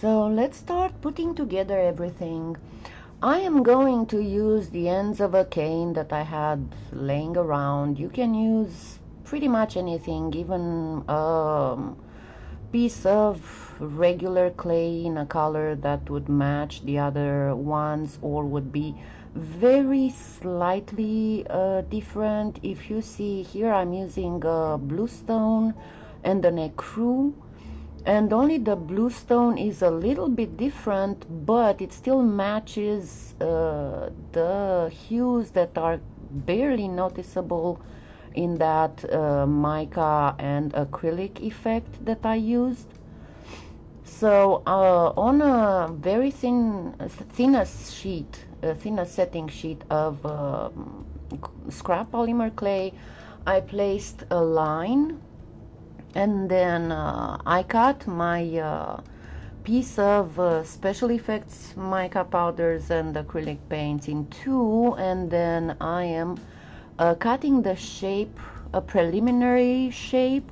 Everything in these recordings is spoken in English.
So let's start putting together everything. I am going to use the ends of a cane that I had laying around. You can use pretty much anything, even a piece of regular clay in a color that would match the other ones or would be very slightly uh, different. If you see here, I'm using a bluestone and an ecru and only the bluestone is a little bit different but it still matches uh, the hues that are barely noticeable in that uh, mica and acrylic effect that I used. So uh, on a very thin thinnest sheet a thinnest setting sheet of um, scrap polymer clay I placed a line and then uh, I cut my uh, piece of uh, special effects mica powders and acrylic paints in two. And then I am uh, cutting the shape a preliminary shape.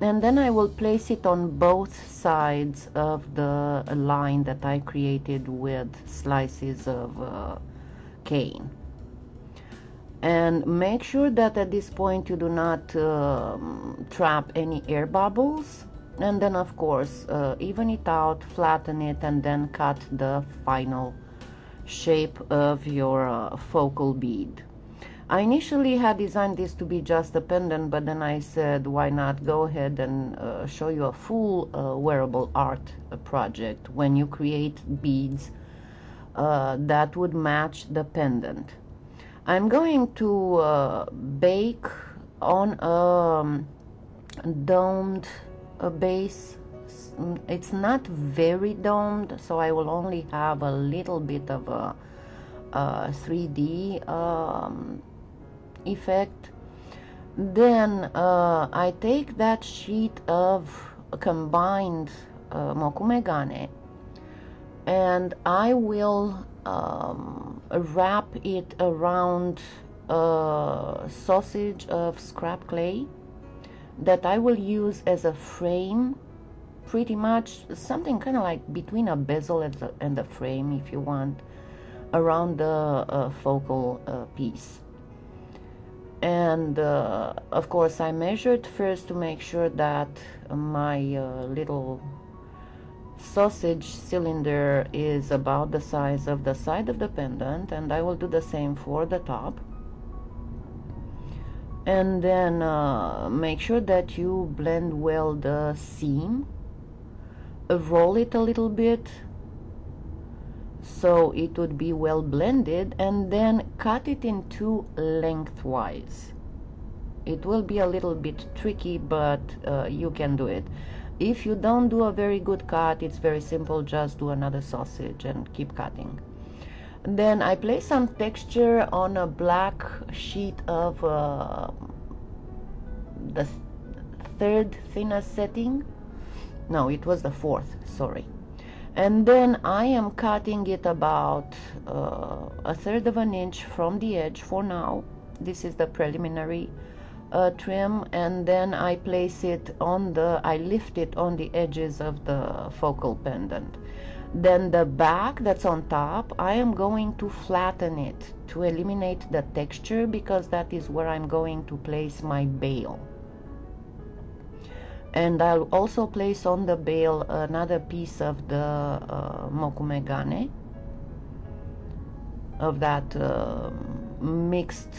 And then I will place it on both sides of the line that I created with slices of uh, cane and make sure that at this point you do not um, trap any air bubbles. And then of course uh, even it out flatten it and then cut the final shape of your uh, focal bead. I initially had designed this to be just a pendant but then I said why not go ahead and uh, show you a full uh, wearable art uh, project when you create beads uh, that would match the pendant I'm going to uh, bake on a um, domed base. It's not very domed so I will only have a little bit of a, a 3D um, effect. Then uh, I take that sheet of combined uh, mokume gane and I will um, wrap it around a sausage of scrap clay that I will use as a frame pretty much something kind of like between a bezel and the, and the frame if you want around the uh, focal uh, piece. And uh, of course I measured first to make sure that my uh, little sausage cylinder is about the size of the side of the pendant and I will do the same for the top. And then uh, make sure that you blend well the seam. Roll it a little bit so it would be well blended and then cut it in two lengthwise. It will be a little bit tricky but uh, you can do it if you don't do a very good cut, it's very simple. Just do another sausage and keep cutting. Then I place some texture on a black sheet of uh, the th third thinnest setting. No, it was the fourth, sorry. And then I am cutting it about uh, a third of an inch from the edge for now. This is the preliminary trim and then I place it on the I lift it on the edges of the focal pendant. Then the back that's on top I am going to flatten it to eliminate the texture because that is where I'm going to place my bail and I'll also place on the bail another piece of the uh, mokume gane of that uh, mixed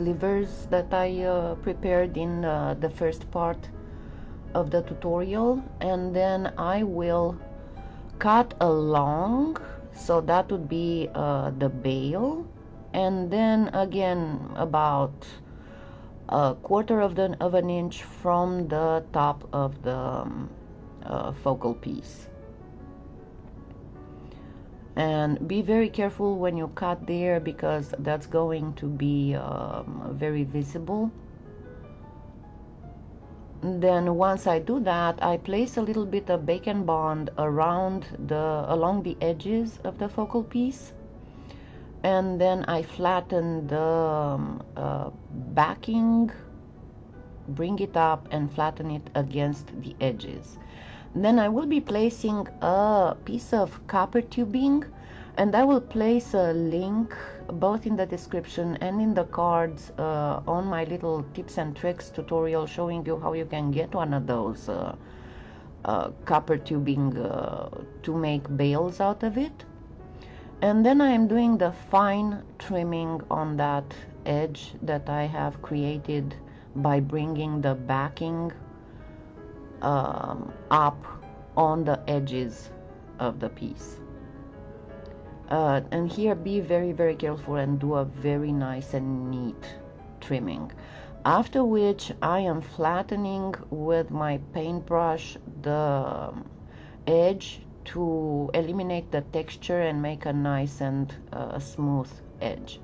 slivers that I uh, prepared in uh, the first part of the tutorial and then I will cut along so that would be uh, the bail and then again about a quarter of, the, of an inch from the top of the um, uh, focal piece and be very careful when you cut there because that's going to be um, very visible. Then once I do that I place a little bit of Bake and Bond around the along the edges of the focal piece. And then I flatten the um, uh, backing bring it up and flatten it against the edges Then I will be placing a piece of copper tubing and I will place a link both in the description and in the cards uh, on my little tips and tricks tutorial showing you how you can get one of those uh, uh, copper tubing uh, to make bails out of it. And then I am doing the fine trimming on that edge that I have created by bringing the backing um, up on the edges of the piece. Uh, and here be very very careful and do a very nice and neat trimming. After which I am flattening with my paintbrush the edge to eliminate the texture and make a nice and uh, smooth edge.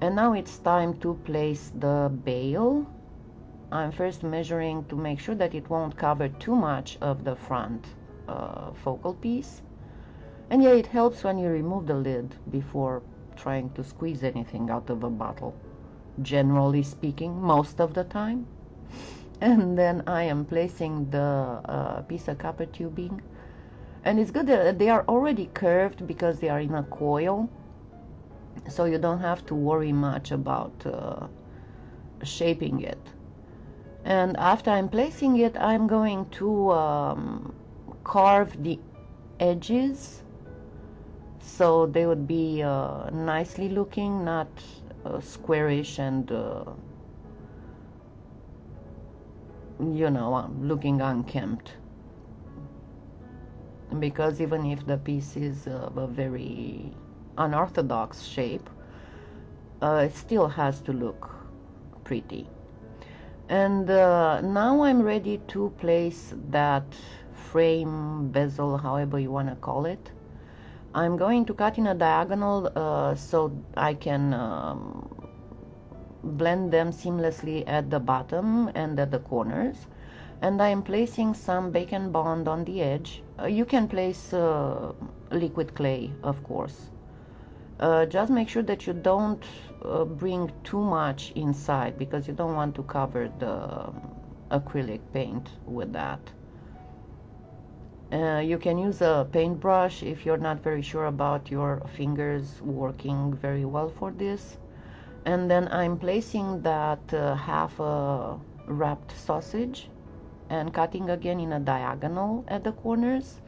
And now it's time to place the bail I'm first measuring to make sure that it won't cover too much of the front uh, focal piece and yeah, it helps when you remove the lid before trying to squeeze anything out of a bottle. Generally speaking, most of the time. And then I am placing the uh, piece of copper tubing. And it's good that they are already curved because they are in a coil. So you don't have to worry much about uh, shaping it. And after I'm placing it, I'm going to um, carve the edges so they would be uh, nicely looking not uh, squarish and uh, you know um, looking unkempt. Because even if the piece is of a very unorthodox shape uh, it still has to look pretty and uh, now I'm ready to place that frame bezel however you want to call it. I'm going to cut in a diagonal uh, so I can um, blend them seamlessly at the bottom and at the corners. And I am placing some Bake and Bond on the edge. Uh, you can place uh, liquid clay of course uh, just make sure that you don't uh, bring too much inside because you don't want to cover the um, acrylic paint with that uh, you can use a paintbrush if you're not very sure about your fingers working very well for this. And then I'm placing that uh, half a wrapped sausage and cutting again in a diagonal at the corners.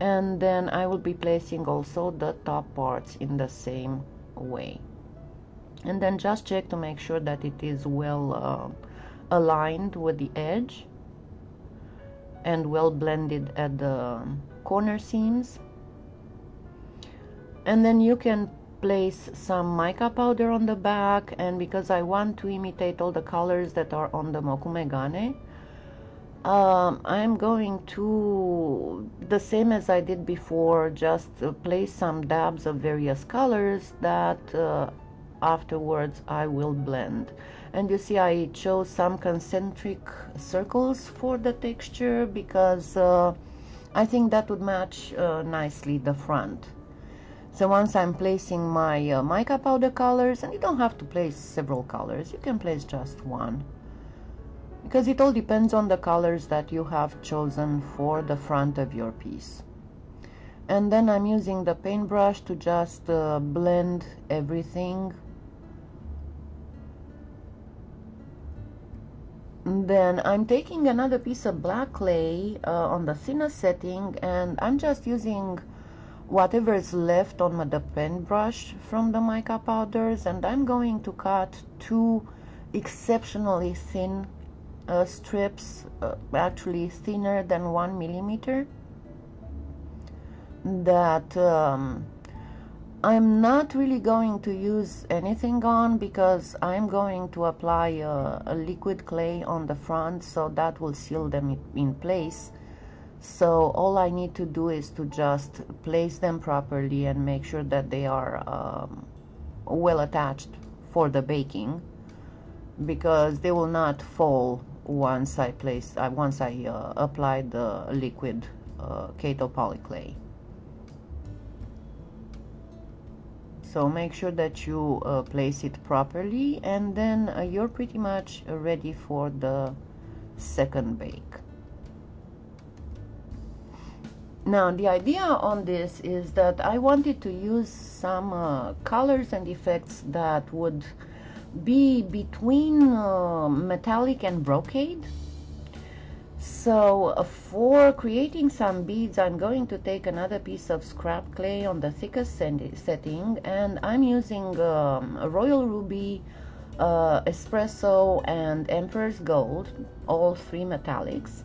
And then I will be placing also the top parts in the same way. And then just check to make sure that it is well uh, aligned with the edge and well blended at the corner seams and then you can place some mica powder on the back and because I want to imitate all the colors that are on the Mokume Gane um, I'm going to the same as I did before just uh, place some dabs of various colors that uh, afterwards I will blend. And you see I chose some concentric circles for the texture because uh, I think that would match uh, nicely the front. So once I'm placing my uh, mica powder colors and you don't have to place several colors you can place just one because it all depends on the colors that you have chosen for the front of your piece. And then I'm using the paintbrush to just uh, blend everything. Then I'm taking another piece of black clay uh, on the thinner setting and I'm just using whatever is left on the paintbrush from the mica powders and I'm going to cut two exceptionally thin uh, strips uh, actually thinner than one millimeter that um, I'm not really going to use anything on because I'm going to apply a, a, liquid clay on the front so that will seal them in place. So all I need to do is to just place them properly and make sure that they are um, well attached for the baking because they will not fall once I place uh, once I uh, apply the liquid uh, Kato polyclay. so make sure that you uh, place it properly and then uh, you're pretty much ready for the second bake Now, the idea on this is that I wanted to use some uh, colors and effects that would be between uh, metallic and brocade. So uh, for creating some beads, I'm going to take another piece of scrap clay on the thickest setting and I'm using um, Royal Ruby, uh, Espresso and Emperor's Gold, all three metallics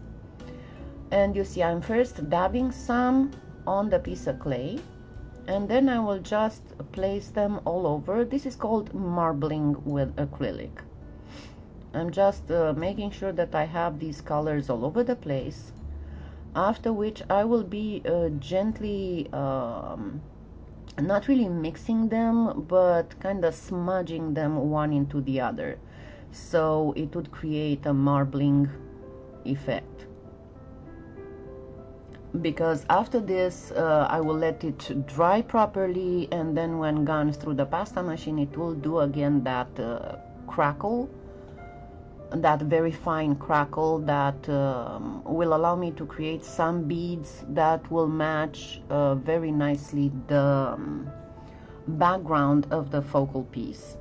and you see I'm first dabbing some on the piece of clay and then I will just place them all over. This is called marbling with acrylic. I'm just uh, making sure that I have these colors all over the place. After which I will be uh, gently um, not really mixing them but kind of smudging them one into the other. So it would create a marbling effect because after this uh, I will let it dry properly and then when gone through the pasta machine it will do again that uh, crackle that very fine crackle that um, will allow me to create some beads that will match uh, very nicely the um, background of the focal piece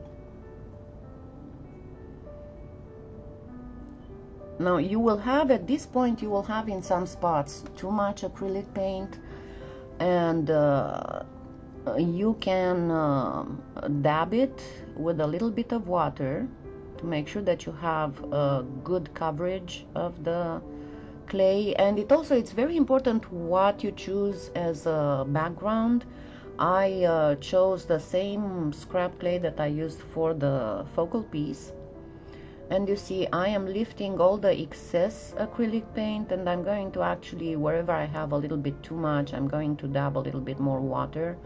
Now you will have at this point you will have in some spots too much acrylic paint and uh, you can uh, dab it with a little bit of water to make sure that you have a good coverage of the clay. And it also it's very important what you choose as a background. I uh, chose the same scrap clay that I used for the focal piece and you see I am lifting all the excess acrylic paint and I'm going to actually wherever I have a little bit too much I'm going to dab a little bit more water.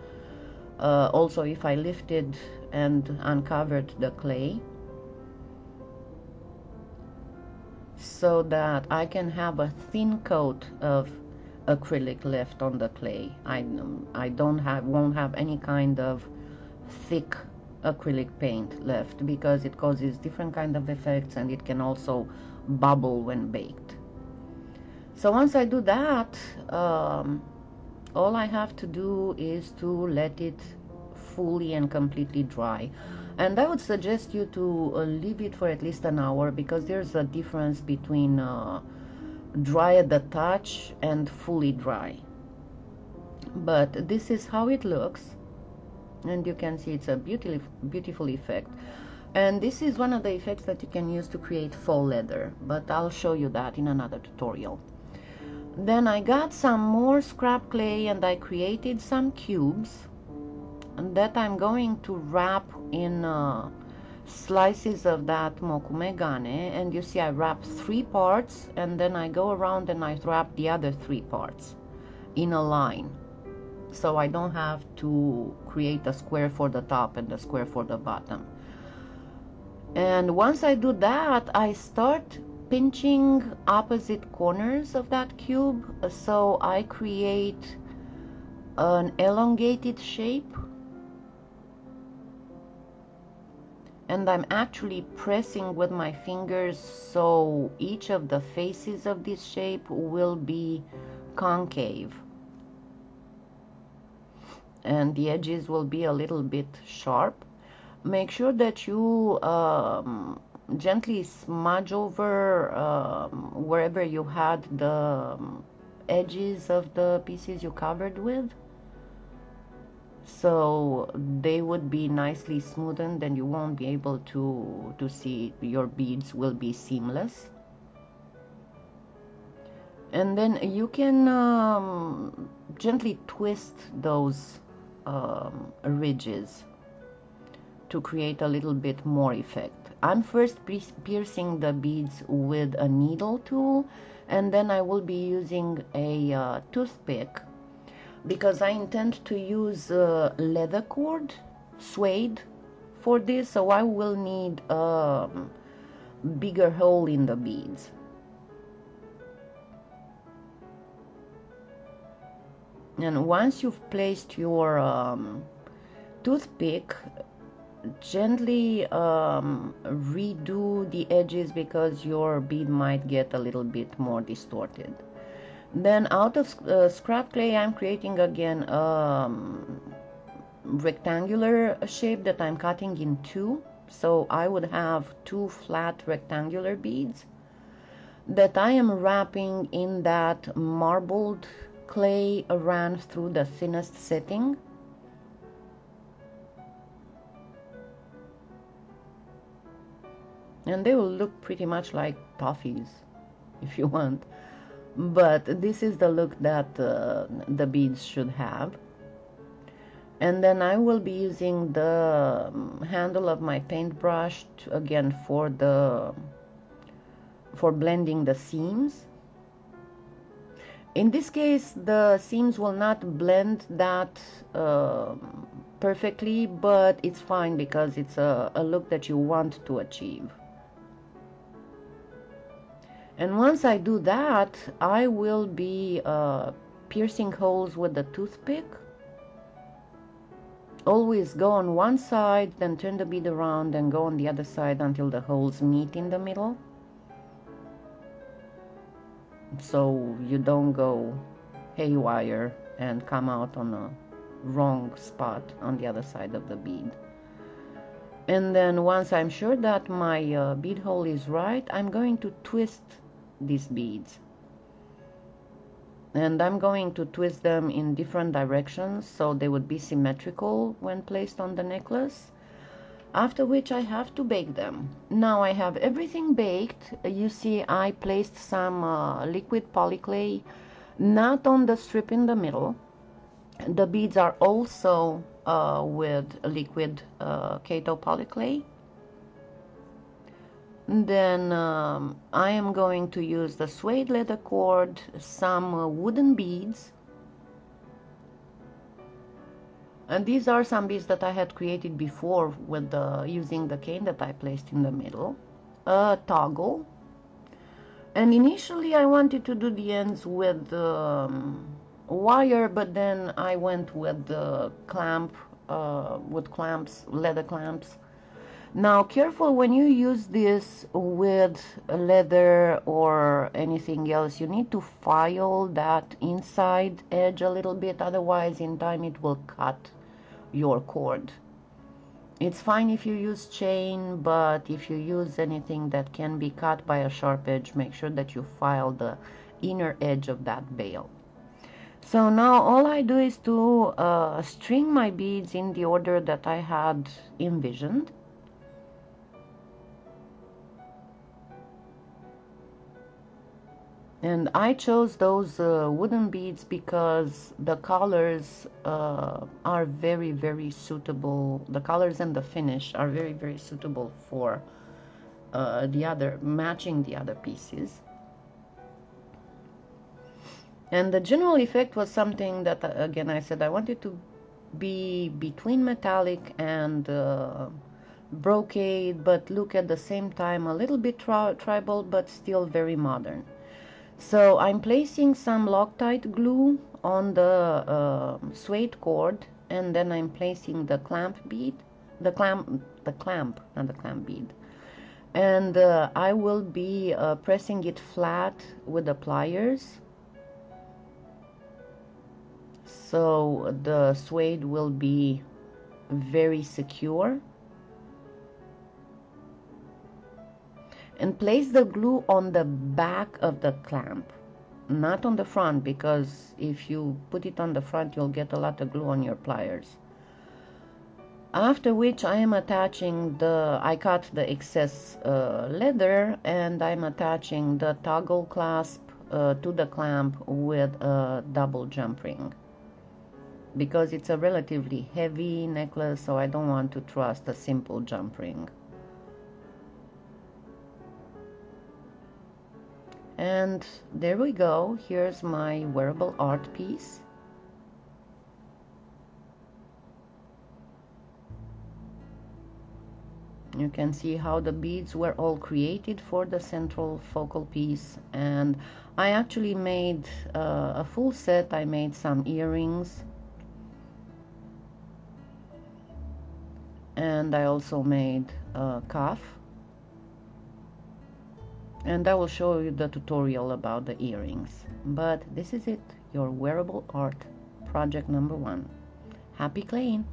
Uh, also if I lifted and uncovered the clay so that I can have a thin coat of acrylic left on the clay. I, I don't have won't have any kind of thick acrylic paint left because it causes different kind of effects and it can also bubble when baked. So once I do that um, all I have to do is to let it fully and completely dry. And I would suggest you to uh, leave it for at least an hour because there's a difference between uh, dry at the touch and fully dry. But this is how it looks and you can see it's a beautiful beautiful effect. And this is one of the effects that you can use to create faux leather but I'll show you that in another tutorial. Then I got some more scrap clay and I created some cubes And that I'm going to wrap in uh, slices of that mokume gane. And you see I wrap three parts and then I go around and I wrap the other three parts in a line so I don't have to create a square for the top and a square for the bottom. And once I do that I start pinching opposite corners of that cube. So I create an elongated shape. And I'm actually pressing with my fingers so each of the faces of this shape will be concave and the edges will be a little bit sharp. Make sure that you um, gently smudge over um, wherever you had the um, edges of the pieces you covered with. So they would be nicely smoothened and you won't be able to to see your beads will be seamless. And then you can um, gently twist those um, ridges to create a little bit more effect. I'm first piercing the beads with a needle tool and then I will be using a uh, toothpick because I intend to use uh, leather cord, suede for this so I will need a um, bigger hole in the beads. And once you've placed your um, toothpick gently um, redo the edges because your bead might get a little bit more distorted. Then out of uh, scrap clay I'm creating again um, rectangular shape that I'm cutting in two. So I would have two flat rectangular beads that I am wrapping in that marbled clay ran through the thinnest setting. And they will look pretty much like toffees if you want. But this is the look that uh, the beads should have. And then I will be using the um, handle of my paintbrush to, again for the for blending the seams in this case the seams will not blend that uh, perfectly but it's fine because it's a, a look that you want to achieve. And once I do that I will be uh, piercing holes with the toothpick. Always go on one side then turn the bead around and go on the other side until the holes meet in the middle so you don't go haywire and come out on a wrong spot on the other side of the bead. And then once I'm sure that my uh, bead hole is right I'm going to twist these beads. And I'm going to twist them in different directions so they would be symmetrical when placed on the necklace after which I have to bake them. Now I have everything baked. You see I placed some uh, liquid polyclay not on the strip in the middle. The beads are also uh, with liquid uh, Kato polyclay. Then um, I am going to use the suede leather cord, some uh, wooden beads. And these are some beads that I had created before with the, using the cane that I placed in the middle. A toggle. And initially I wanted to do the ends with um, wire, but then I went with the clamp, uh, with clamps, leather clamps now careful when you use this with leather or anything else, you need to file that inside edge a little bit, otherwise in time it will cut your cord. It's fine if you use chain, but if you use anything that can be cut by a sharp edge, make sure that you file the inner edge of that bail. So now all I do is to uh, string my beads in the order that I had envisioned. And I chose those uh, wooden beads because the colors uh, are very very suitable. The colors and the finish are very very suitable for uh, the other matching the other pieces. And the general effect was something that uh, again I said I wanted to be between metallic and uh, brocade but look at the same time a little bit tri tribal but still very modern so I'm placing some Loctite glue on the uh, suede cord and then I'm placing the clamp bead, the clamp, the clamp, not the clamp bead. And uh, I will be uh, pressing it flat with the pliers. So the suede will be very secure. And place the glue on the back of the clamp not on the front because if you put it on the front you'll get a lot of glue on your pliers. After which I am attaching the I cut the excess uh, leather and I'm attaching the toggle clasp uh, to the clamp with a double jump ring. Because it's a relatively heavy necklace so I don't want to trust a simple jump ring and there we go. Here's my wearable art piece. You can see how the beads were all created for the central focal piece. And I actually made uh, a full set. I made some earrings. And I also made a cuff and I will show you the tutorial about the earrings. But this is it your wearable art project number one. Happy claying